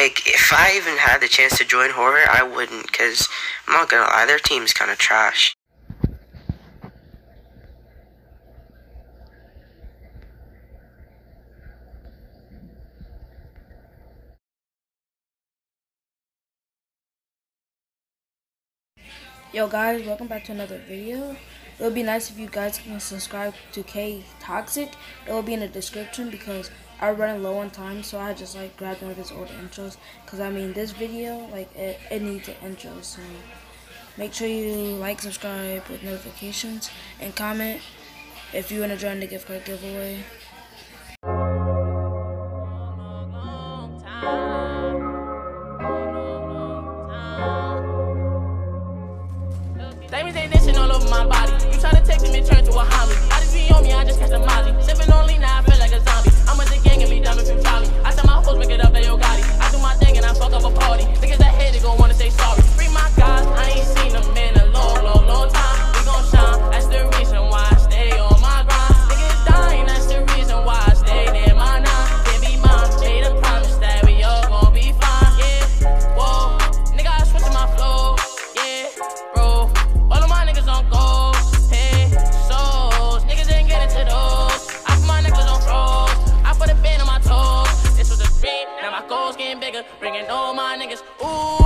Like, if I even had the chance to join Horror, I wouldn't, because I'm not gonna lie, their team's kind of trash. Yo guys, welcome back to another video. It would be nice if you guys can subscribe to K Toxic. It will be in the description because I'm running low on time, so I just like grabbed one of his old intros. Cause I mean, this video like it, it needs an intro, so make sure you like, subscribe with notifications, and comment if you want to join the gift card giveaway. Diamonds ain't dancing all over my body. You try to text me, turn to a homie. All my niggas. Ooh.